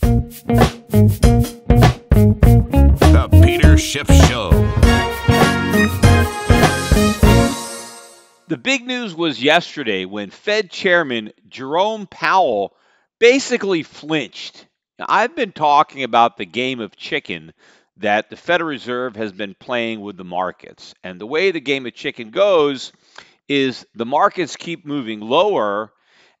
The Peter Schiff Show. The big news was yesterday when Fed Chairman Jerome Powell basically flinched. Now, I've been talking about the game of chicken that the Federal Reserve has been playing with the markets. And the way the game of chicken goes is the markets keep moving lower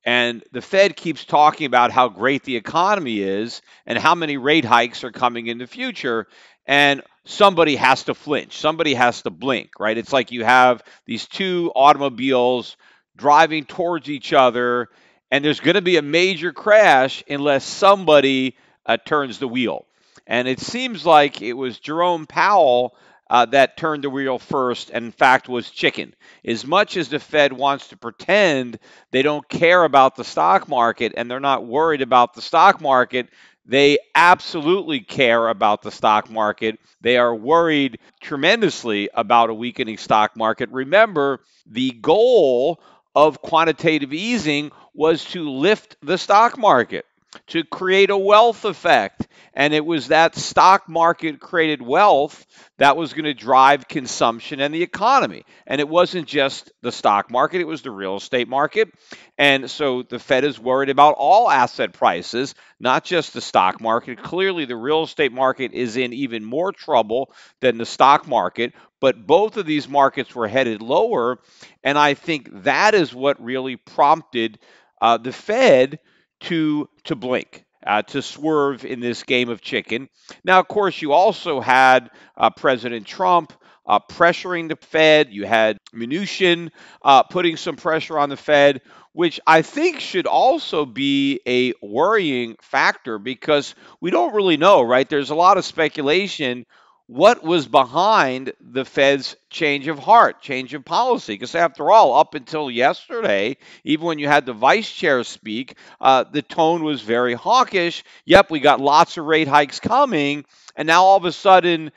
and the Fed keeps talking about how great the economy is and how many rate hikes are coming in the future. And somebody has to flinch, somebody has to blink, right? It's like you have these two automobiles driving towards each other, and there's going to be a major crash unless somebody uh, turns the wheel. And it seems like it was Jerome Powell uh, that turned the wheel first, and in fact was chicken. As much as the Fed wants to pretend they don't care about the stock market and they're not worried about the stock market, they absolutely care about the stock market. They are worried tremendously about a weakening stock market. Remember, the goal of quantitative easing was to lift the stock market to create a wealth effect. And it was that stock market created wealth that was going to drive consumption and the economy. And it wasn't just the stock market, it was the real estate market. And so the Fed is worried about all asset prices, not just the stock market. Clearly, the real estate market is in even more trouble than the stock market. But both of these markets were headed lower. And I think that is what really prompted uh, the Fed to to blink. Uh, to swerve in this game of chicken. Now, of course, you also had uh, President Trump uh, pressuring the Fed. You had Mnuchin uh, putting some pressure on the Fed, which I think should also be a worrying factor because we don't really know, right? There's a lot of speculation what was behind the Fed's change of heart, change of policy. Because after all, up until yesterday, even when you had the vice chair speak, uh, the tone was very hawkish. Yep, we got lots of rate hikes coming. And now all of a sudden,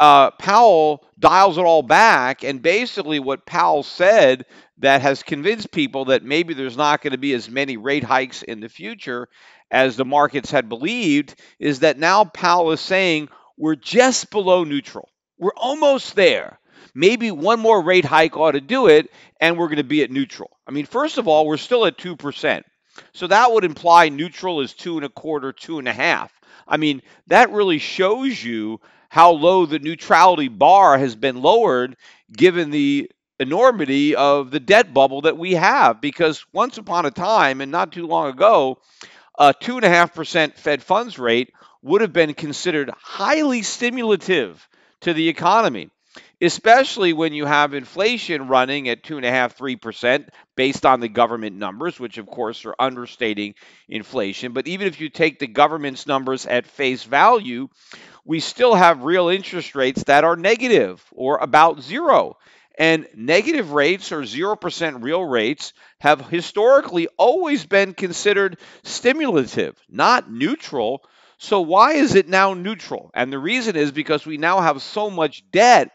uh, Powell dials it all back. And basically, what Powell said that has convinced people that maybe there's not going to be as many rate hikes in the future as the markets had believed is that now Powell is saying, we're just below neutral. We're almost there. Maybe one more rate hike ought to do it, and we're going to be at neutral. I mean, first of all, we're still at 2%. So that would imply neutral is two and a quarter, two and a half. I mean, that really shows you how low the neutrality bar has been lowered given the enormity of the debt bubble that we have. Because once upon a time, and not too long ago, a 2.5% Fed funds rate would have been considered highly stimulative to the economy, especially when you have inflation running at 2.5%, 3% based on the government numbers, which of course are understating inflation. But even if you take the government's numbers at face value, we still have real interest rates that are negative or about zero. And negative rates or 0% real rates have historically always been considered stimulative, not neutral so why is it now neutral? And the reason is because we now have so much debt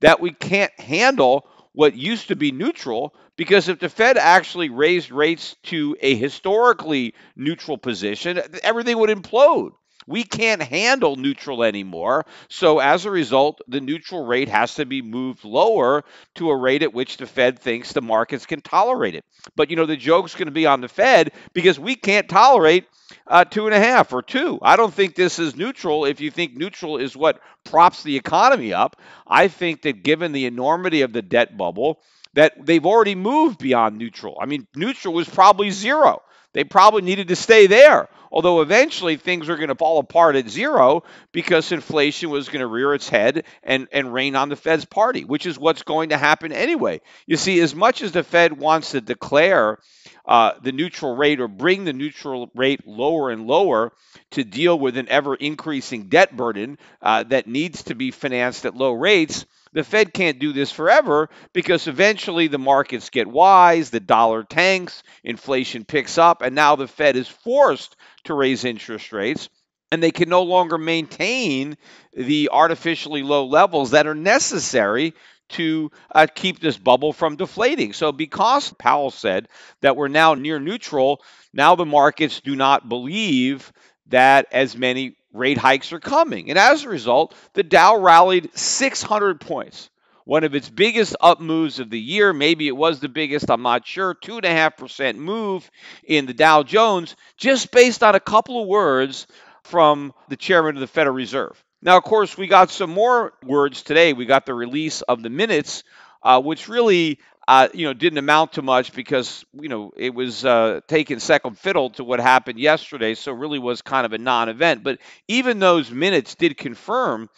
that we can't handle what used to be neutral because if the Fed actually raised rates to a historically neutral position, everything would implode. We can't handle neutral anymore. So, as a result, the neutral rate has to be moved lower to a rate at which the Fed thinks the markets can tolerate it. But, you know, the joke's going to be on the Fed because we can't tolerate uh, two and a half or two. I don't think this is neutral. If you think neutral is what props the economy up, I think that given the enormity of the debt bubble, that they've already moved beyond neutral. I mean, neutral was probably zero. They probably needed to stay there. Although eventually things were going to fall apart at zero because inflation was going to rear its head and, and rain on the Fed's party, which is what's going to happen anyway. You see, as much as the Fed wants to declare uh, the neutral rate or bring the neutral rate lower and lower to deal with an ever increasing debt burden uh, that needs to be financed at low rates, the Fed can't do this forever because eventually the markets get wise, the dollar tanks, inflation picks up, and now the Fed is forced to raise interest rates. And they can no longer maintain the artificially low levels that are necessary to uh, keep this bubble from deflating. So, because Powell said that we're now near neutral, now the markets do not believe that as many rate hikes are coming. And as a result, the Dow rallied 600 points. One of its biggest up moves of the year. Maybe it was the biggest, I'm not sure. 2.5% move in the Dow Jones just based on a couple of words from the chairman of the Federal Reserve. Now, of course, we got some more words today. We got the release of the minutes, uh, which really uh, you know, didn't amount to much because you know it was uh, taken second fiddle to what happened yesterday, so really was kind of a non-event. But even those minutes did confirm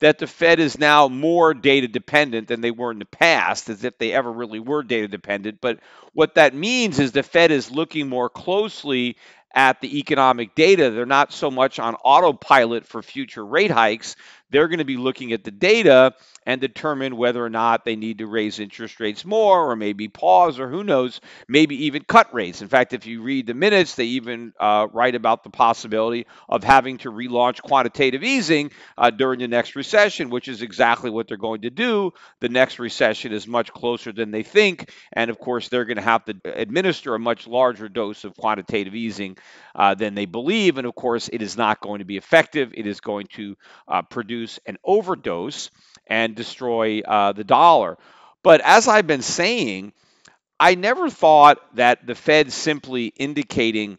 that the Fed is now more data dependent than they were in the past, as if they ever really were data dependent. But what that means is the Fed is looking more closely at the economic data. They're not so much on autopilot for future rate hikes. They're going to be looking at the data and determine whether or not they need to raise interest rates more or maybe pause or who knows, maybe even cut rates. In fact, if you read the minutes, they even uh, write about the possibility of having to relaunch quantitative easing uh, during the next recession, which is exactly what they're going to do. The next recession is much closer than they think. And of course, they're going to have to administer a much larger dose of quantitative easing uh, than they believe. And of course, it is not going to be effective. It is going to uh, produce an overdose and destroy uh, the dollar. But as I've been saying, I never thought that the Fed simply indicating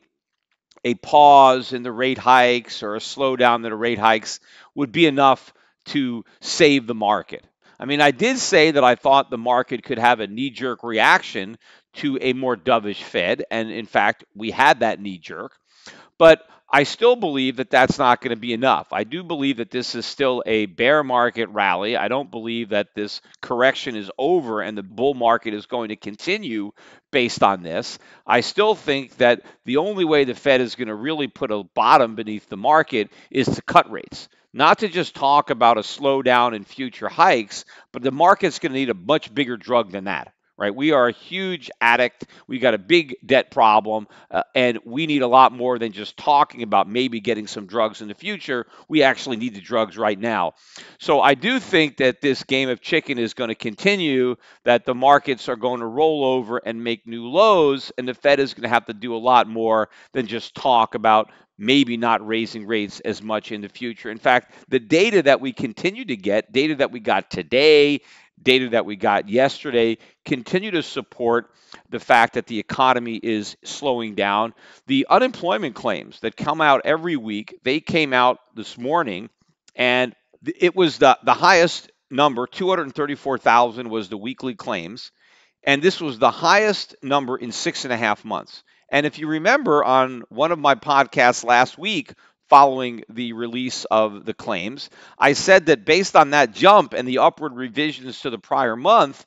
a pause in the rate hikes or a slowdown in the rate hikes would be enough to save the market. I mean, I did say that I thought the market could have a knee jerk reaction to a more dovish Fed. And in fact, we had that knee jerk. But I still believe that that's not going to be enough. I do believe that this is still a bear market rally. I don't believe that this correction is over and the bull market is going to continue based on this. I still think that the only way the Fed is going to really put a bottom beneath the market is to cut rates. Not to just talk about a slowdown in future hikes, but the market's going to need a much bigger drug than that right? We are a huge addict. We got a big debt problem, uh, and we need a lot more than just talking about maybe getting some drugs in the future. We actually need the drugs right now. So I do think that this game of chicken is going to continue, that the markets are going to roll over and make new lows, and the Fed is going to have to do a lot more than just talk about maybe not raising rates as much in the future. In fact, the data that we continue to get, data that we got today, data that we got yesterday continue to support the fact that the economy is slowing down. The unemployment claims that come out every week, they came out this morning and it was the, the highest number 234,000 was the weekly claims. And this was the highest number in six and a half months. And if you remember on one of my podcasts last week, following the release of the claims. I said that based on that jump and the upward revisions to the prior month,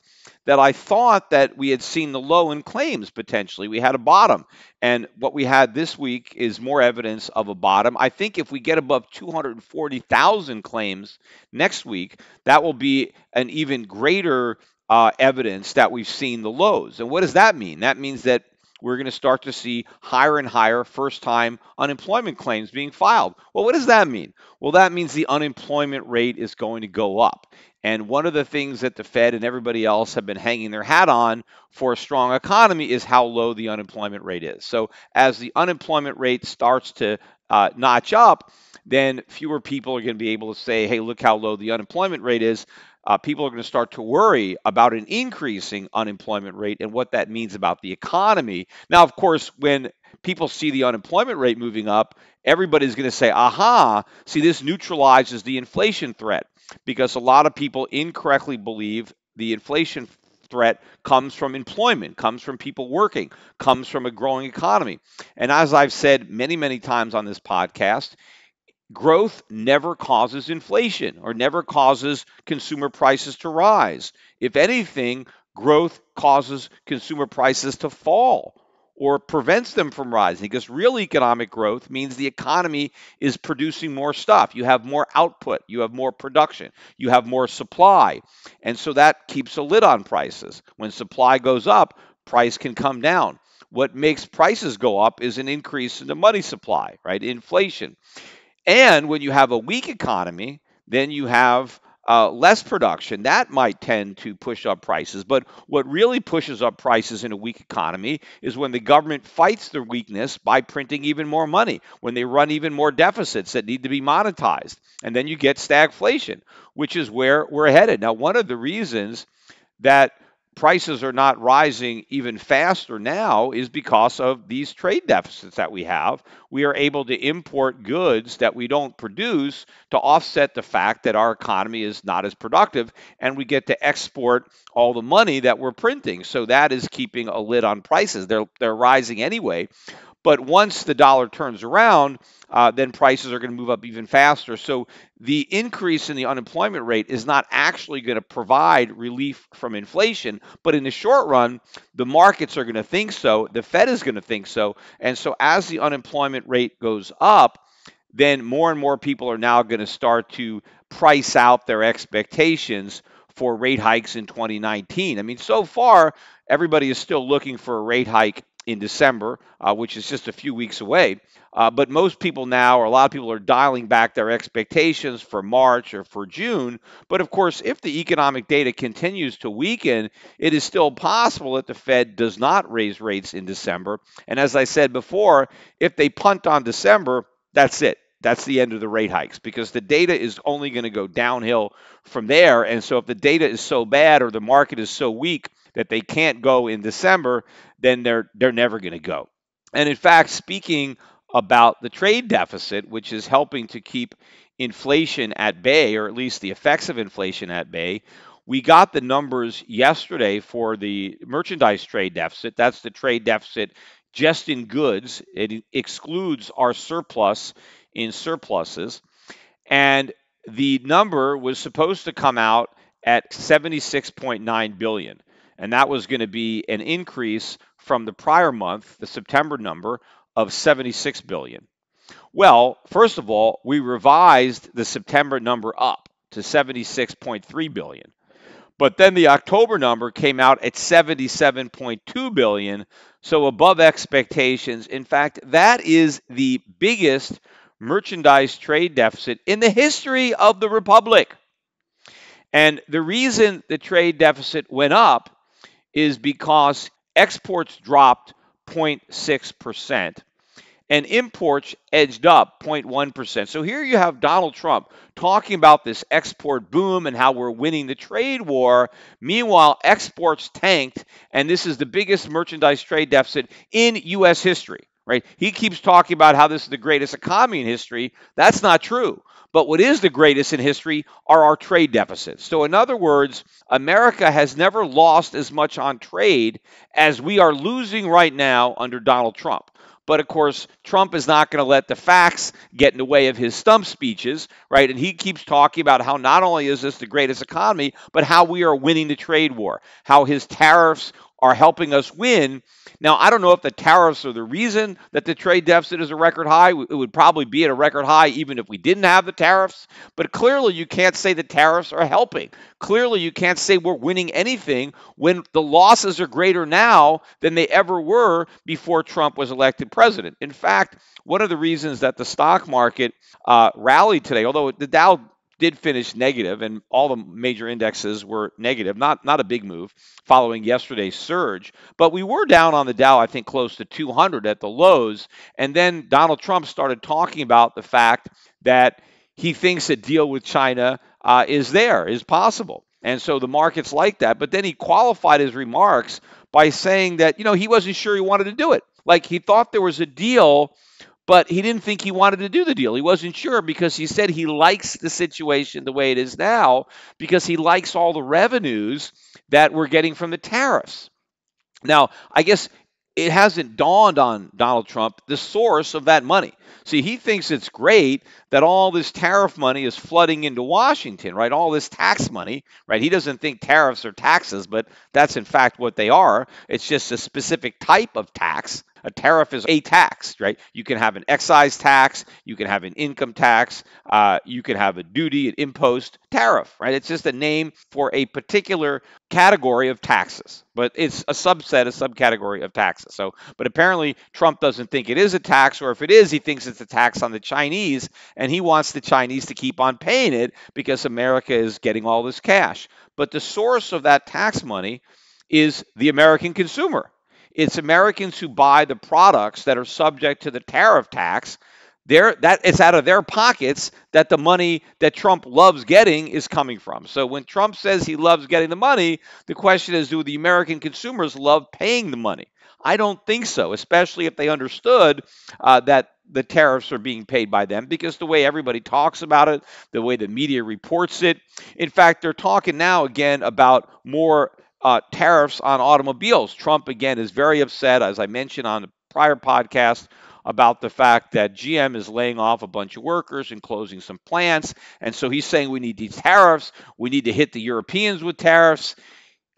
that I thought that we had seen the low in claims potentially. We had a bottom. And what we had this week is more evidence of a bottom. I think if we get above 240,000 claims next week, that will be an even greater uh, evidence that we've seen the lows. And what does that mean? That means that we're going to start to see higher and higher first time unemployment claims being filed. Well, what does that mean? Well, that means the unemployment rate is going to go up. And one of the things that the Fed and everybody else have been hanging their hat on for a strong economy is how low the unemployment rate is. So as the unemployment rate starts to uh, notch up, then fewer people are going to be able to say, hey, look how low the unemployment rate is uh, people are going to start to worry about an increasing unemployment rate and what that means about the economy. Now, of course, when people see the unemployment rate moving up, everybody's going to say, aha, see, this neutralizes the inflation threat because a lot of people incorrectly believe the inflation threat comes from employment, comes from people working, comes from a growing economy. And as I've said many, many times on this podcast, growth never causes inflation or never causes consumer prices to rise. If anything, growth causes consumer prices to fall or prevents them from rising because real economic growth means the economy is producing more stuff. You have more output, you have more production, you have more supply. And so that keeps a lid on prices. When supply goes up, price can come down. What makes prices go up is an increase in the money supply, right? Inflation. And when you have a weak economy, then you have uh, less production, that might tend to push up prices. But what really pushes up prices in a weak economy is when the government fights their weakness by printing even more money, when they run even more deficits that need to be monetized. And then you get stagflation, which is where we're headed. Now, one of the reasons that prices are not rising even faster now is because of these trade deficits that we have. We are able to import goods that we don't produce to offset the fact that our economy is not as productive, and we get to export all the money that we're printing. So that is keeping a lid on prices. They're, they're rising anyway. But once the dollar turns around, uh, then prices are going to move up even faster. So the increase in the unemployment rate is not actually going to provide relief from inflation. But in the short run, the markets are going to think so. The Fed is going to think so. And so as the unemployment rate goes up, then more and more people are now going to start to price out their expectations for rate hikes in 2019. I mean, so far, everybody is still looking for a rate hike in December, uh, which is just a few weeks away. Uh, but most people now, or a lot of people, are dialing back their expectations for March or for June. But of course, if the economic data continues to weaken, it is still possible that the Fed does not raise rates in December. And as I said before, if they punt on December, that's it. That's the end of the rate hikes because the data is only going to go downhill from there. And so, if the data is so bad or the market is so weak that they can't go in December, then they're they're never going to go. And in fact, speaking about the trade deficit, which is helping to keep inflation at bay, or at least the effects of inflation at bay, we got the numbers yesterday for the merchandise trade deficit. That's the trade deficit just in goods. It excludes our surplus in surpluses. And the number was supposed to come out at 76.9 billion and that was going to be an increase from the prior month, the September number of 76 billion. Well, first of all, we revised the September number up to 76.3 billion. But then the October number came out at 77.2 billion, so above expectations. In fact, that is the biggest merchandise trade deficit in the history of the republic. And the reason the trade deficit went up is because exports dropped 0.6% and imports edged up 0.1%. So here you have Donald Trump talking about this export boom and how we're winning the trade war. Meanwhile, exports tanked, and this is the biggest merchandise trade deficit in U.S. history. Right? He keeps talking about how this is the greatest economy in history. That's not true. But what is the greatest in history are our trade deficits. So, in other words, America has never lost as much on trade as we are losing right now under Donald Trump. But of course, Trump is not going to let the facts get in the way of his stump speeches, right? And he keeps talking about how not only is this the greatest economy, but how we are winning the trade war, how his tariffs are helping us win. Now, I don't know if the tariffs are the reason that the trade deficit is a record high. It would probably be at a record high even if we didn't have the tariffs. But clearly, you can't say the tariffs are helping. Clearly, you can't say we're winning anything when the losses are greater now than they ever were before Trump was elected president. In fact, one of the reasons that the stock market uh, rallied today, although the Dow did finish negative, and all the major indexes were negative. Not not a big move following yesterday's surge, but we were down on the Dow, I think, close to 200 at the lows. And then Donald Trump started talking about the fact that he thinks a deal with China uh, is there, is possible. And so the markets like that. But then he qualified his remarks by saying that, you know, he wasn't sure he wanted to do it. Like he thought there was a deal but he didn't think he wanted to do the deal. He wasn't sure because he said he likes the situation the way it is now because he likes all the revenues that we're getting from the tariffs. Now, I guess it hasn't dawned on Donald Trump the source of that money. See, he thinks it's great that all this tariff money is flooding into Washington, right? All this tax money, right? He doesn't think tariffs are taxes, but that's in fact what they are. It's just a specific type of tax a tariff is a tax, right? You can have an excise tax, you can have an income tax, uh, you can have a duty, an impost tariff, right? It's just a name for a particular category of taxes, but it's a subset, a subcategory of taxes. So, but apparently Trump doesn't think it is a tax, or if it is, he thinks thinks it's a tax on the Chinese, and he wants the Chinese to keep on paying it because America is getting all this cash. But the source of that tax money is the American consumer. It's Americans who buy the products that are subject to the tariff tax. There, that it's out of their pockets that the money that Trump loves getting is coming from. So when Trump says he loves getting the money, the question is, do the American consumers love paying the money? I don't think so, especially if they understood uh, that the tariffs are being paid by them because the way everybody talks about it, the way the media reports it. In fact, they're talking now again about more uh, tariffs on automobiles. Trump, again, is very upset, as I mentioned on the prior podcast, about the fact that GM is laying off a bunch of workers and closing some plants. And so he's saying we need these tariffs. We need to hit the Europeans with tariffs.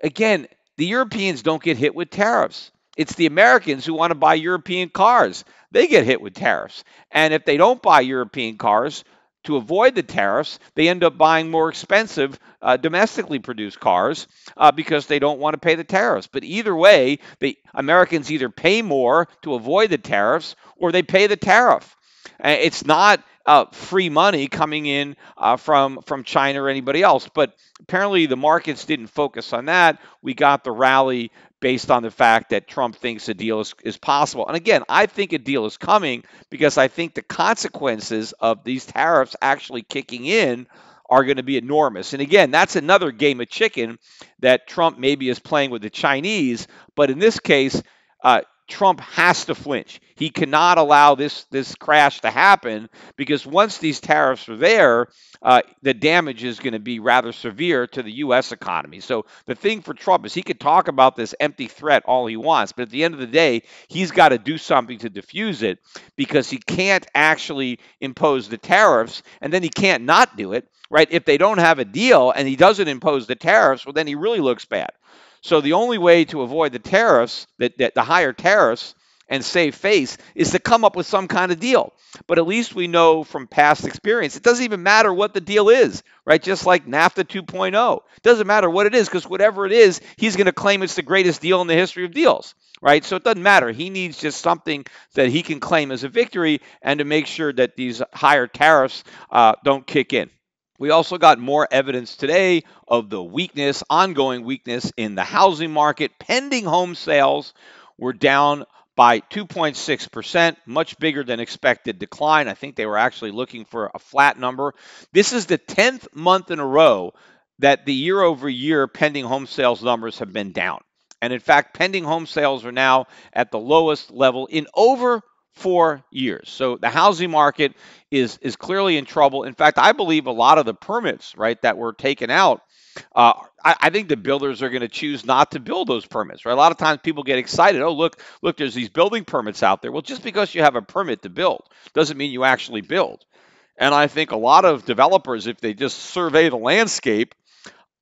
Again, the Europeans don't get hit with tariffs. It's the Americans who want to buy European cars. They get hit with tariffs. And if they don't buy European cars, to avoid the tariffs, they end up buying more expensive uh, domestically produced cars uh, because they don't want to pay the tariffs. But either way, the Americans either pay more to avoid the tariffs or they pay the tariff. It's not uh, free money coming in uh, from from China or anybody else. But apparently, the markets didn't focus on that. We got the rally based on the fact that Trump thinks a deal is, is possible. And again, I think a deal is coming because I think the consequences of these tariffs actually kicking in are going to be enormous. And again, that's another game of chicken that Trump maybe is playing with the Chinese. But in this case, uh, Trump has to flinch. He cannot allow this this crash to happen because once these tariffs are there, uh, the damage is going to be rather severe to the U.S. economy. So the thing for Trump is he could talk about this empty threat all he wants, but at the end of the day, he's got to do something to diffuse it because he can't actually impose the tariffs, and then he can't not do it. Right? If they don't have a deal and he doesn't impose the tariffs, well, then he really looks bad. So the only way to avoid the tariffs, that, that the higher tariffs, and save face is to come up with some kind of deal. But at least we know from past experience, it doesn't even matter what the deal is, right? Just like NAFTA 2.0. It doesn't matter what it is because whatever it is, he's going to claim it's the greatest deal in the history of deals, right? So it doesn't matter. He needs just something that he can claim as a victory and to make sure that these higher tariffs uh, don't kick in. We also got more evidence today of the weakness, ongoing weakness in the housing market. Pending home sales were down by 2.6%, much bigger than expected decline. I think they were actually looking for a flat number. This is the 10th month in a row that the year over year pending home sales numbers have been down. And in fact, pending home sales are now at the lowest level in over four years. So the housing market is is clearly in trouble. In fact, I believe a lot of the permits, right, that were taken out, uh, I, I, think the builders are going to choose not to build those permits. Right, a lot of times people get excited. Oh, look, look, there's these building permits out there. Well, just because you have a permit to build doesn't mean you actually build. And I think a lot of developers, if they just survey the landscape,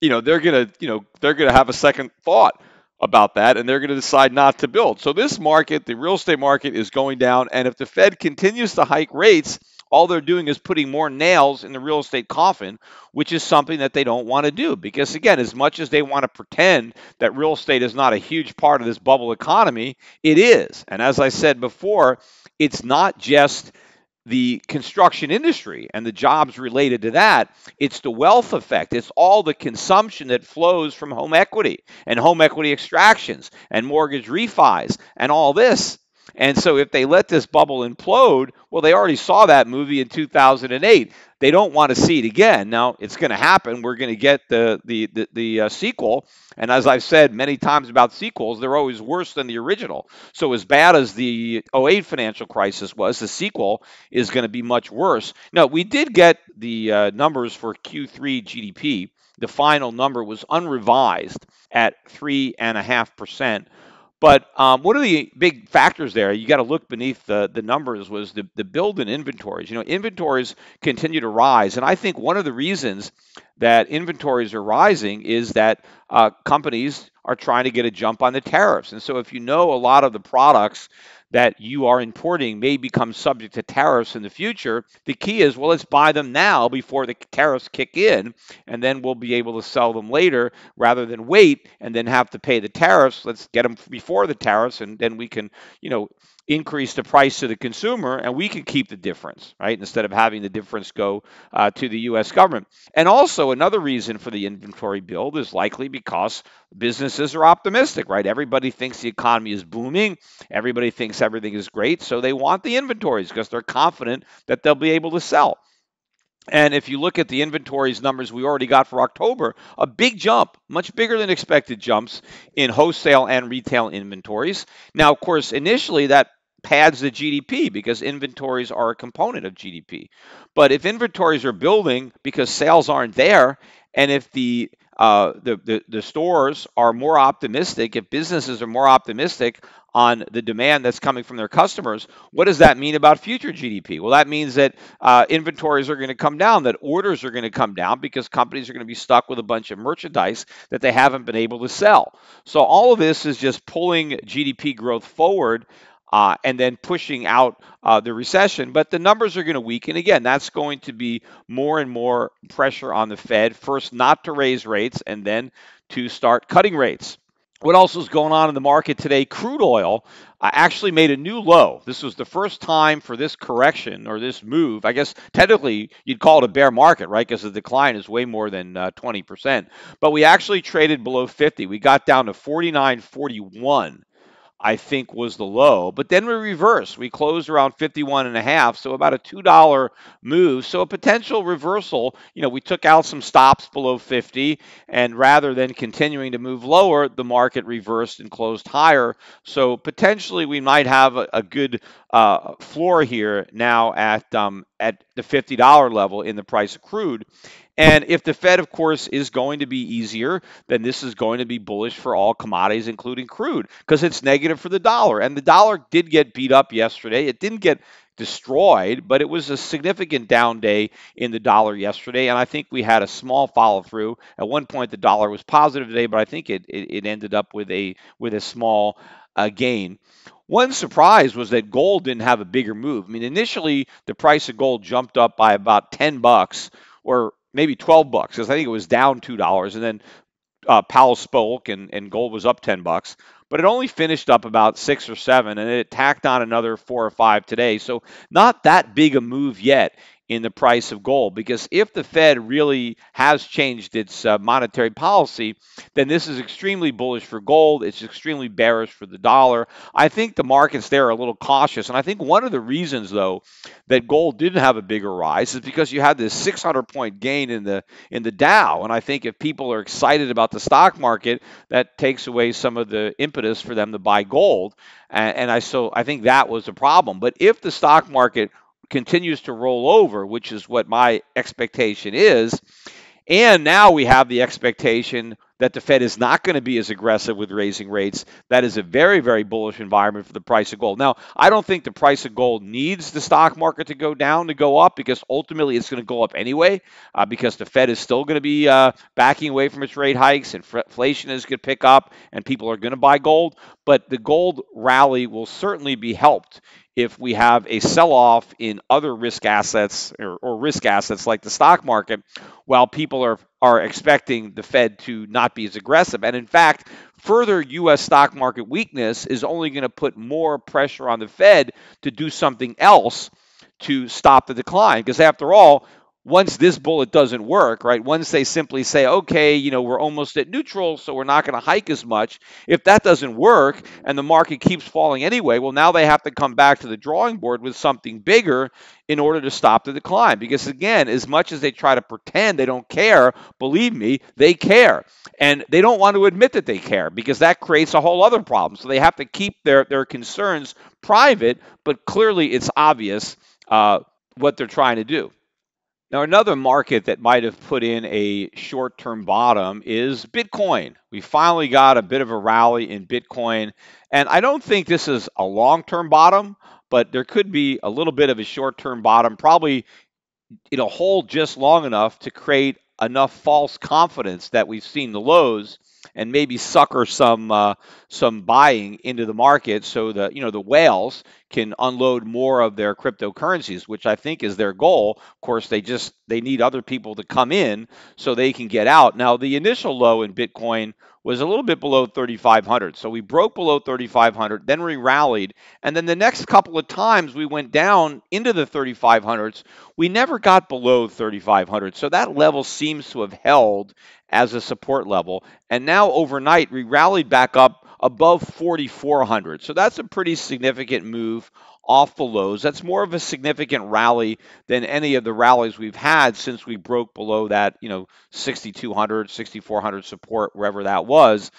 you know, they're gonna, you know, they're gonna have a second thought about that and they're going to decide not to build. So this market, the real estate market is going down and if the Fed continues to hike rates, all they're doing is putting more nails in the real estate coffin, which is something that they don't want to do because again, as much as they want to pretend that real estate is not a huge part of this bubble economy, it is. And as I said before, it's not just the construction industry and the jobs related to that. It's the wealth effect. It's all the consumption that flows from home equity and home equity extractions and mortgage refis and all this. And so if they let this bubble implode, well, they already saw that movie in 2008. They don't want to see it again. Now it's going to happen. We're going to get the the the, the uh, sequel. And as I've said many times about sequels, they're always worse than the original. So as bad as the 08 financial crisis was, the sequel is going to be much worse. Now we did get the uh, numbers for Q3 GDP. The final number was unrevised at three and a half percent but um, one of the big factors there, you got to look beneath the, the numbers, was the, the build in inventories. You know, inventories continue to rise. And I think one of the reasons that inventories are rising is that uh, companies are trying to get a jump on the tariffs. And so if you know a lot of the products that you are importing may become subject to tariffs in the future. The key is, well, let's buy them now before the tariffs kick in, and then we'll be able to sell them later rather than wait and then have to pay the tariffs. Let's get them before the tariffs, and then we can, you know, increase the price to the consumer and we can keep the difference, right? Instead of having the difference go uh, to the U.S. government. And also, another reason for the inventory build is likely because businesses are optimistic, right? Everybody thinks the economy is booming, everybody thinks everything is great, so they want the inventories because they're confident that they'll be able to sell. And if you look at the inventories numbers we already got for October, a big jump, much bigger than expected jumps in wholesale and retail inventories. Now, of course, initially that pads the GDP because inventories are a component of GDP. But if inventories are building because sales aren't there, and if the uh, the, the, the stores are more optimistic, if businesses are more optimistic on the demand that's coming from their customers, what does that mean about future GDP? Well, that means that uh, inventories are going to come down, that orders are going to come down because companies are going to be stuck with a bunch of merchandise that they haven't been able to sell. So all of this is just pulling GDP growth forward uh, and then pushing out uh, the recession. But the numbers are going to weaken. Again, that's going to be more and more pressure on the Fed, first not to raise rates and then to start cutting rates. What else is going on in the market today? Crude oil uh, actually made a new low. This was the first time for this correction or this move. I guess technically you'd call it a bear market, right? Because the decline is way more than uh, 20%. But we actually traded below 50. We got down to 49.41 I think was the low. But then we reversed. We closed around 51 and a half, so about a $2 move. So a potential reversal, you know, we took out some stops below 50 and rather than continuing to move lower, the market reversed and closed higher. So potentially we might have a, a good uh, floor here now at um, at the $50 level in the price of crude. And if the Fed, of course, is going to be easier, then this is going to be bullish for all commodities, including crude, because it's negative for the dollar. And the dollar did get beat up yesterday. It didn't get destroyed, but it was a significant down day in the dollar yesterday. And I think we had a small follow through. At one point, the dollar was positive today, but I think it, it, it ended up with a with a small uh, gain. One surprise was that gold didn't have a bigger move. I mean, initially the price of gold jumped up by about 10 bucks or maybe 12 bucks because I think it was down $2 and then uh, Powell spoke and, and gold was up 10 bucks, but it only finished up about six or seven and it tacked on another four or five today. So not that big a move yet in the price of gold. Because if the Fed really has changed its uh, monetary policy, then this is extremely bullish for gold. It's extremely bearish for the dollar. I think the markets there are a little cautious. And I think one of the reasons, though, that gold didn't have a bigger rise is because you had this 600 point gain in the in the Dow. And I think if people are excited about the stock market, that takes away some of the impetus for them to buy gold. And, and I so I think that was a problem. But if the stock market continues to roll over, which is what my expectation is. And now we have the expectation that the Fed is not going to be as aggressive with raising rates. That is a very, very bullish environment for the price of gold. Now, I don't think the price of gold needs the stock market to go down to go up because ultimately it's going to go up anyway uh, because the Fed is still going to be uh, backing away from its rate hikes and inflation is going to pick up and people are going to buy gold. But the gold rally will certainly be helped if we have a sell off in other risk assets or, or, risk assets like the stock market, while people are, are expecting the Fed to not be as aggressive. And in fact, further U.S. stock market weakness is only going to put more pressure on the Fed to do something else to stop the decline. Because after all, once this bullet doesn't work, right? Once they simply say, okay, you know, we're almost at neutral, so we're not going to hike as much. If that doesn't work and the market keeps falling anyway, well, now they have to come back to the drawing board with something bigger in order to stop the decline. Because again, as much as they try to pretend they don't care, believe me, they care. And they don't want to admit that they care because that creates a whole other problem. So they have to keep their, their concerns private, but clearly it's obvious uh, what they're trying to do. Now, another market that might have put in a short term bottom is Bitcoin. We finally got a bit of a rally in Bitcoin. And I don't think this is a long term bottom, but there could be a little bit of a short term bottom. Probably it'll hold just long enough to create enough false confidence that we've seen the lows and maybe sucker some uh, some buying into the market so the you know the whales can unload more of their cryptocurrencies, which I think is their goal. Of course, they just they need other people to come in so they can get out. Now, the initial low in Bitcoin was a little bit below 3,500. So we broke below 3,500, then we rallied. And then the next couple of times we went down into the 3,500s, we never got below 3,500. So that level seems to have held as a support level. And now overnight, we rallied back up above 4,400. So that's a pretty significant move off the lows. That's more of a significant rally than any of the rallies we've had since we broke below that, you know, 6200, 6400 support wherever that was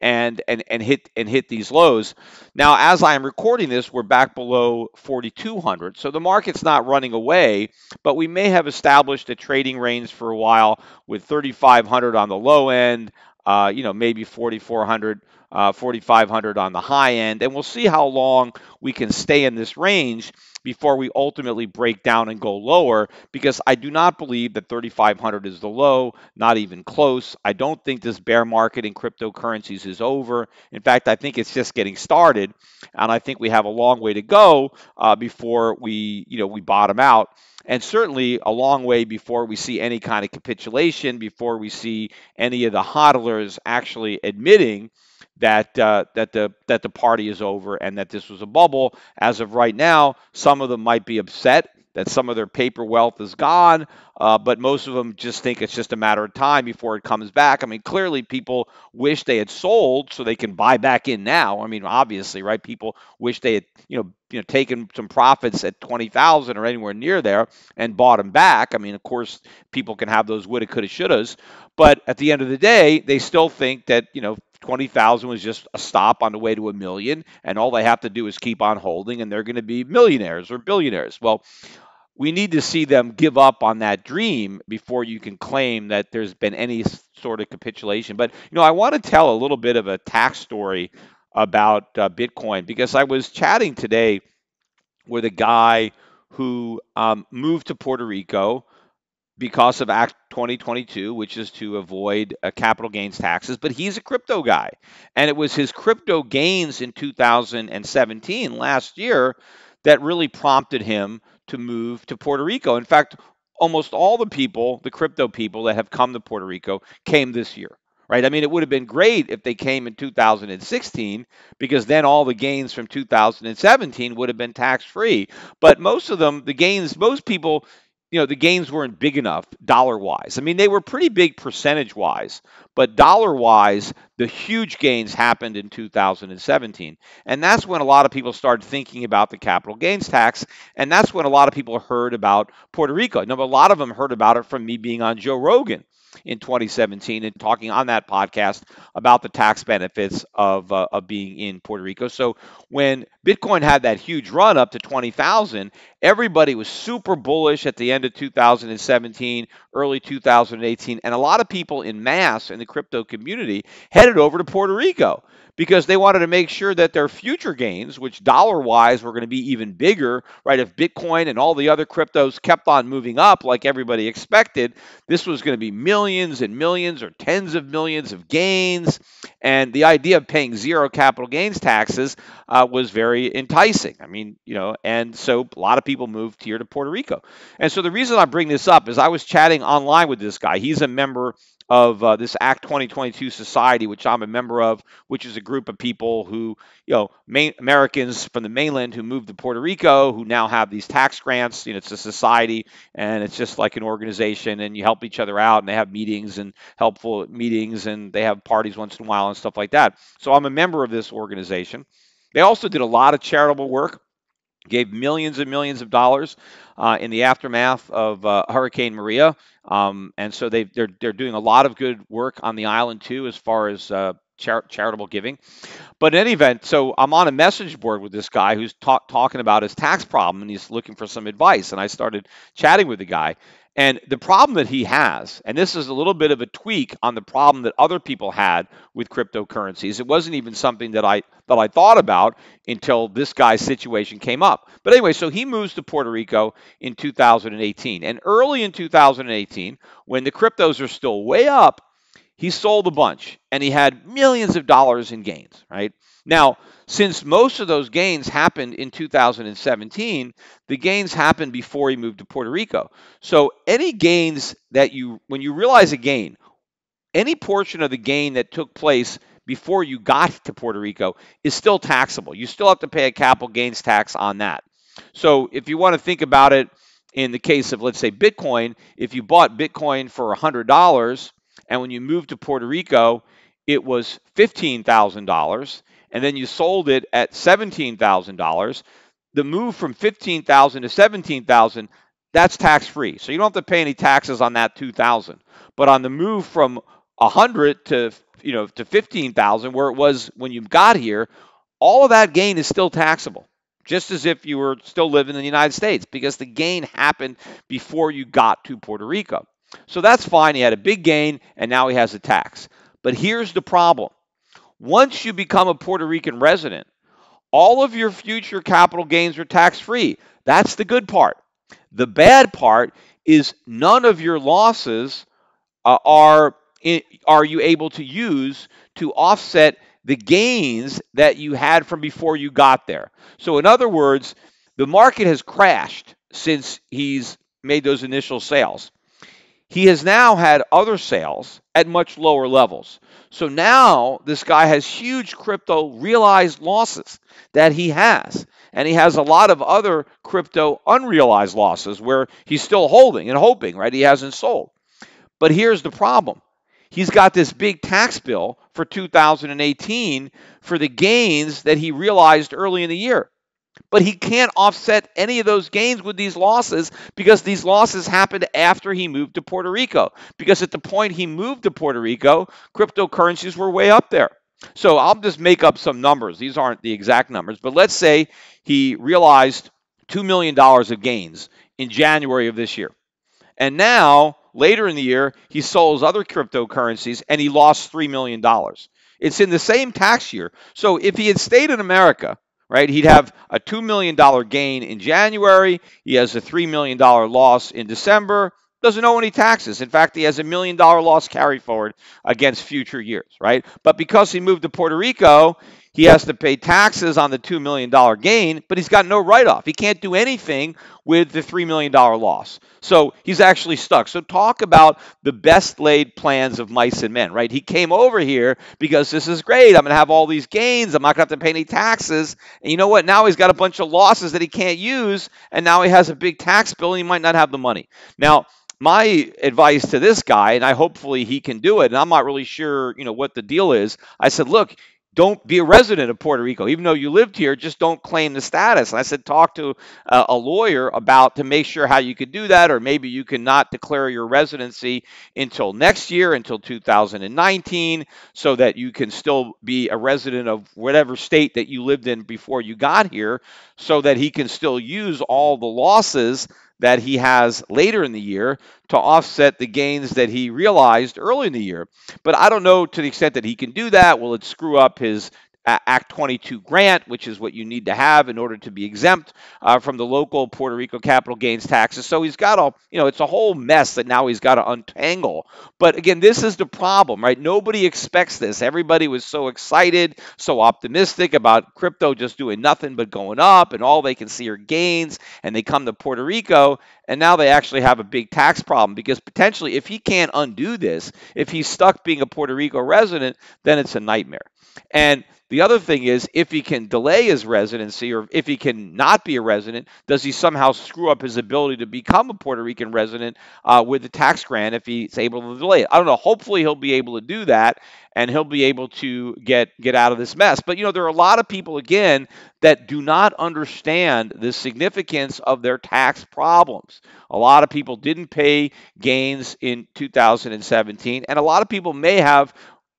and and and hit and hit these lows. Now as I am recording this, we're back below 4200. So the market's not running away, but we may have established a trading range for a while with 3500 on the low end, uh, you know, maybe 4400 uh, 4,500 on the high end. And we'll see how long we can stay in this range before we ultimately break down and go lower because I do not believe that 3,500 is the low, not even close. I don't think this bear market in cryptocurrencies is over. In fact, I think it's just getting started, and I think we have a long way to go uh, before we, you know, we bottom out and certainly a long way before we see any kind of capitulation, before we see any of the hodlers actually admitting that uh, that the that the party is over and that this was a bubble. As of right now, some of them might be upset that some of their paper wealth is gone, uh, but most of them just think it's just a matter of time before it comes back. I mean, clearly people wish they had sold so they can buy back in now. I mean, obviously, right? People wish they had, you know, you know, taken some profits at 20,000 or anywhere near there and bought them back. I mean, of course, people can have those woulda, coulda, shouldas, but at the end of the day, they still think that, you know, 20,000 was just a stop on the way to a million, and all they have to do is keep on holding, and they're going to be millionaires or billionaires. Well, we need to see them give up on that dream before you can claim that there's been any sort of capitulation. But, you know, I want to tell a little bit of a tax story about uh, Bitcoin because I was chatting today with a guy who um, moved to Puerto Rico because of Act 20/22, which is to avoid uh, capital gains taxes. But he's a crypto guy. And it was his crypto gains in 2017, last year, that really prompted him to move to Puerto Rico. In fact, almost all the people, the crypto people that have come to Puerto Rico, came this year. Right? I mean, it would have been great if they came in 2016 because then all the gains from 2017 would have been tax free. But most of them, the gains, most people you know, the gains weren't big enough dollar wise. I mean, they were pretty big percentage wise, but dollar wise, the huge gains happened in 2017. And that's when a lot of people started thinking about the capital gains tax. And that's when a lot of people heard about Puerto Rico. Now, a lot of them heard about it from me being on Joe Rogan in 2017 and talking on that podcast about the tax benefits of, uh, of being in Puerto Rico. So when Bitcoin had that huge run up to 20,000, everybody was super bullish at the end of 2017, early 2018, and a lot of people in mass in the crypto community headed over to Puerto Rico because they wanted to make sure that their future gains, which dollar wise were going to be even bigger, right? If Bitcoin and all the other cryptos kept on moving up like everybody expected, this was going to be millions and millions or tens of millions of gains. And the idea of paying zero capital gains taxes uh, was very enticing. I mean, you know, and so a lot of people moved here to Puerto Rico. And so the reason I bring this up is I was chatting online with this guy. He's a member of uh, this Act 20/22 Society, which I'm a member of, which is a group of people who, you know, main, Americans from the mainland who moved to Puerto Rico who now have these tax grants. You know, it's a society and it's just like an organization, and you help each other out, and they have meetings and helpful meetings, and they have parties once in a while and stuff like that. So I'm a member of this organization. They also did a lot of charitable work gave millions and millions of dollars uh, in the aftermath of uh, Hurricane Maria, um, and so they they're they're doing a lot of good work on the island too, as far as uh, char- charitable giving. But in any event, so I'm on a message board with this guy who's talk, talking about his tax problem, and he's looking for some advice. And I started chatting with the guy, and the problem that he has, and this is a little bit of a tweak on the problem that other people had with cryptocurrencies. It wasn't even something that I that I thought about until this guy's situation came up. But anyway, so he moves to Puerto Rico in 2018. And early in 2018, when the cryptos are still way up, he sold a bunch and he had millions of dollars in gains, right? Now, since most of those gains happened in 2017, the gains happened before he moved to Puerto Rico. So any gains that you, when you realize a gain, any portion of the gain that took place before you got to Puerto Rico is still taxable. You still have to pay a capital gains tax on that. So if you want to think about it in the case of, let's say, Bitcoin, if you bought Bitcoin for $100 and when you moved to Puerto Rico, it was $15,000 and then you sold it at $17,000, the move from 15,000 to 17,000 that's tax free. So you don't have to pay any taxes on that 2,000. But on the move from 100 to you know to 15,000 where it was when you got here, all of that gain is still taxable. Just as if you were still living in the United States because the gain happened before you got to Puerto Rico. So that's fine. He had a big gain and now he has a tax. But here's the problem. Once you become a Puerto Rican resident, all of your future capital gains are tax free. That's the good part. The bad part is none of your losses uh, are are you able to use to offset the gains that you had from before you got there. So in other words, the market has crashed since he's made those initial sales. He has now had other sales at much lower levels. So now this guy has huge crypto realized losses that he has. And he has a lot of other crypto unrealized losses where he's still holding and hoping, right? He hasn't sold. But here's the problem he's got this big tax bill for 2018 for the gains that he realized early in the year. But he can't offset any of those gains with these losses because these losses happened after he moved to Puerto Rico. Because at the point he moved to Puerto Rico, cryptocurrencies were way up there. So I'll just make up some numbers. These aren't the exact numbers, but let's say he realized $2 million of gains in January of this year. And now, later in the year, he sold his other cryptocurrencies and he lost $3 million. It's in the same tax year. So if he had stayed in America, right, he'd have a $2 million gain in January. He has a $3 million loss in December. Doesn't owe any taxes. In fact, he has a million dollar loss carry forward against future years, right? But because he moved to Puerto Rico, he has to pay taxes on the $2 million gain, but he's got no write off. He can't do anything with the $3 million loss. So he's actually stuck. So talk about the best laid plans of mice and men, right? He came over here because this is great. I'm going to have all these gains. I'm not going to have to pay any taxes. And you know what? Now he's got a bunch of losses that he can't use. And now he has a big tax bill and he might not have the money. Now, my advice to this guy, and I hopefully he can do it, and I'm not really sure, you know, what the deal is. I said, look, don't be a resident of Puerto Rico. Even though you lived here, just don't claim the status. And I said, talk to a, a lawyer about to make sure how you could do that, or maybe you can not declare your residency until next year, until 2019, so that you can still be a resident of whatever state that you lived in before you got here, so that he can still use all the losses that he has later in the year to offset the gains that he realized early in the year. But I don't know to the extent that he can do that. Will it screw up his Act 22 grant, which is what you need to have in order to be exempt uh, from the local Puerto Rico capital gains taxes. So he's got a, you know, it's a whole mess that now he's got to untangle. But again, this is the problem, right? Nobody expects this. Everybody was so excited, so optimistic about crypto just doing nothing but going up, and all they can see are gains, and they come to Puerto Rico, and now they actually have a big tax problem because potentially, if he can't undo this, if he's stuck being a Puerto Rico resident, then it's a nightmare. And the other thing is, if he can delay his residency or if he can not be a resident, does he somehow screw up his ability to become a Puerto Rican resident uh, with the tax grant if he's able to delay it? I don't know. Hopefully, he'll be able to do that and he'll be able to get get out of this mess. But you know, there are a lot of people again that do not understand the significance of their tax problems. A lot of people didn't pay gains in 2017, and a lot of people may have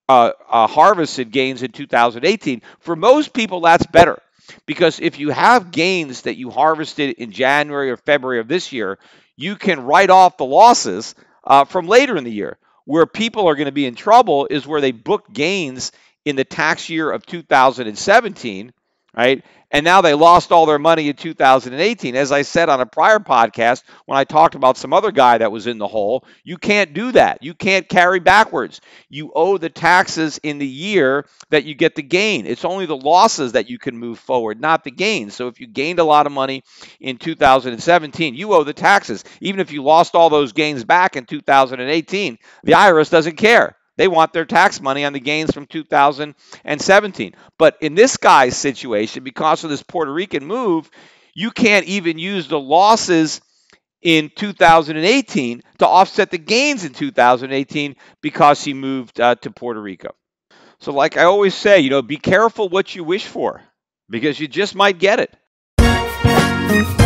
uh, uh, harvested gains in 2018. For most people, that's better because if you have gains that you harvested in January or February of this year, you can write off the losses uh, from later in the year. Where people are going to be in trouble is where they book gains in the tax year of 2017, right? and now they lost all their money in 2018. As I said on a prior podcast, when I talked about some other guy that was in the hole, you can't do that. You can't carry backwards. You owe the taxes in the year that you get the gain. It's only the losses that you can move forward, not the gains. So if you gained a lot of money in 2017, you owe the taxes. Even if you lost all those gains back in 2018, the IRS doesn't care. They want their tax money on the gains from 2017. But in this guy's situation, because of this Puerto Rican move, you can't even use the losses in 2018 to offset the gains in 2018 because he moved uh, to Puerto Rico. So, like I always say, you know, be careful what you wish for because you just might get it.